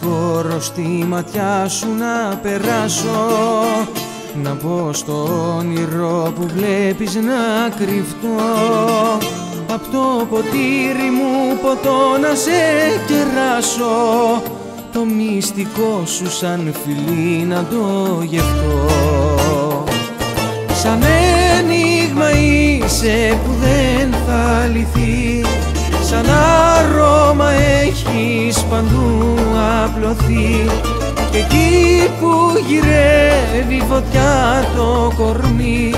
προς τη ματιά σου να περάσω να πω στο όνειρο που βλέπεις να κρυφτώ. Απ' το ποτήρι μου ποτό να σε κεράσω το μυστικό σου σαν φιλί να το γευτώ. Σαν ένιγμα είσαι που δεν θα λυθεί Σαν άρωμα έχεις παντού απλωθεί. Και εκεί που γυρεύει φωτιά το κορμί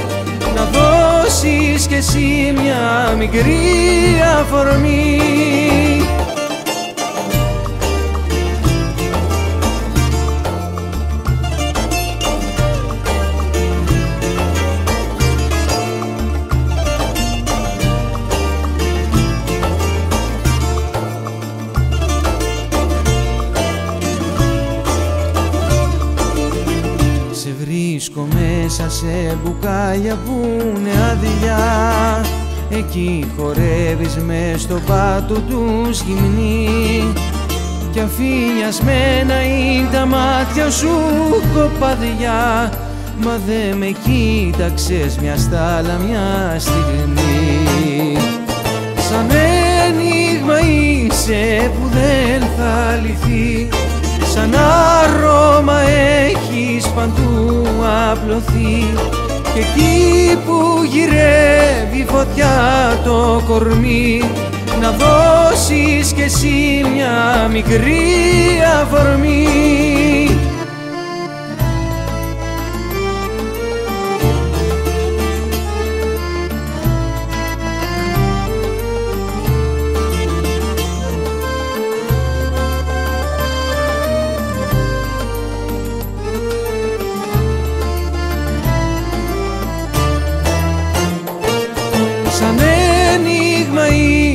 Να δώσεις κι εσύ μια μικρή αφορμή μέσα σε μπουκάλια που είναι άδεια. Εκεί χορεύεις με στο πάτο του γυμνή Κι αφήνιασμένα είναι τα μάτια σου κοπαδιά Μα δε με κοίταξες μια στάλα μια στιγμή παντού απλωθεί και εκεί που γυρεύει φωτιά το κορμί να δώσεις κι εσύ μια μικρή αφορμή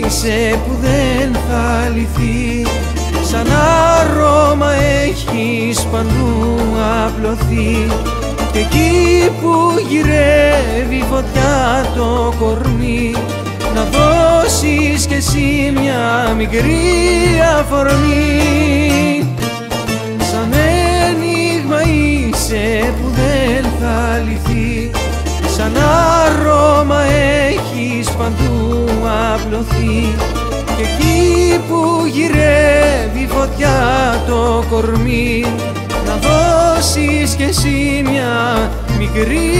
είσαι που δεν θα λυθεί. Σαν άρωμα έχεις παντού απλωθεί. Και εκεί που γυρεύει φωτιά το κορμί Να δώσεις κι εσύ μια μικρή αφορμή παντού απλωθεί. Και εκεί που γυρεύει φωτιά το κορμί να δώσεις κι εσύ μια μικρή